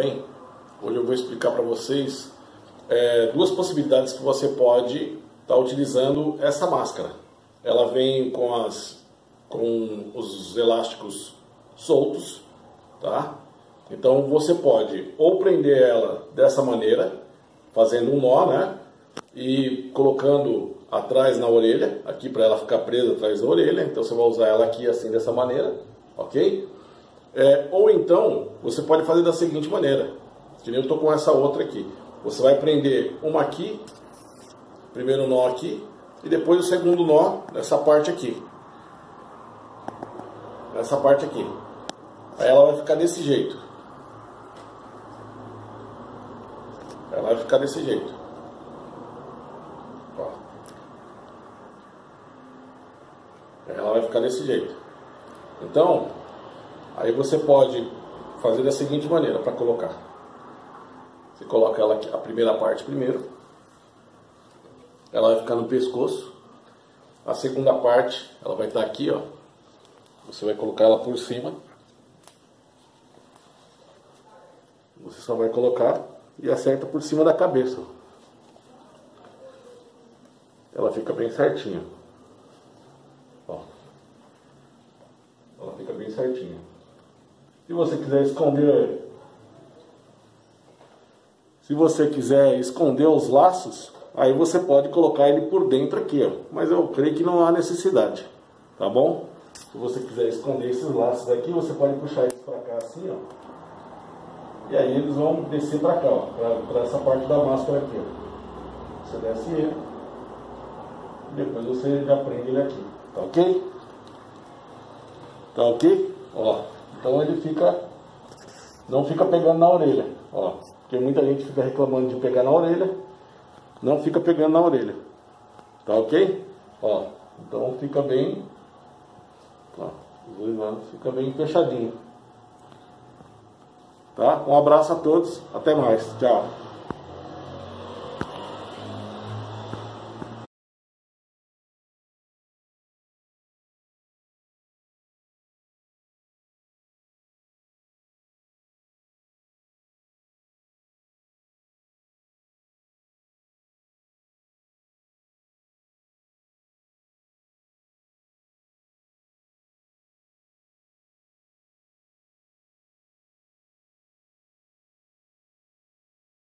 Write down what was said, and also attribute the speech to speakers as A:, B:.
A: bem? Hoje eu vou explicar para vocês é, duas possibilidades que você pode estar tá utilizando essa máscara. Ela vem com, as, com os elásticos soltos, tá? Então você pode ou prender ela dessa maneira, fazendo um nó, né? E colocando atrás na orelha, aqui para ela ficar presa atrás da orelha. Então você vai usar ela aqui assim dessa maneira, ok? É, ou então, você pode fazer da seguinte maneira, que nem eu estou com essa outra aqui. Você vai prender uma aqui, primeiro nó aqui, e depois o segundo nó nessa parte aqui. Nessa parte aqui. Aí ela vai ficar desse jeito. Ela vai ficar desse jeito. Ó. Ela vai ficar desse jeito. Então, Aí você pode fazer da seguinte maneira para colocar. Você coloca ela aqui, a primeira parte primeiro. Ela vai ficar no pescoço. A segunda parte, ela vai estar aqui, ó. Você vai colocar ela por cima. Você só vai colocar e acerta por cima da cabeça. Ela fica bem certinha. Ó. Ela fica bem certinha. Se você quiser esconder, se você quiser esconder os laços, aí você pode colocar ele por dentro aqui, ó. Mas eu creio que não há necessidade, tá bom? Se você quiser esconder esses laços aqui, você pode puxar eles para cá assim, ó. E aí eles vão descer para cá, ó, para essa parte da máscara aqui, ó. Você desce ele. Depois você já prende ele aqui, tá ok? Tá ok? Ó. Então ele fica, não fica pegando na orelha, ó. Porque muita gente fica reclamando de pegar na orelha, não fica pegando na orelha. Tá ok? Ó, então fica bem, ó, os dois lados fica bem fechadinho. Tá? Um abraço a todos, até mais, tchau.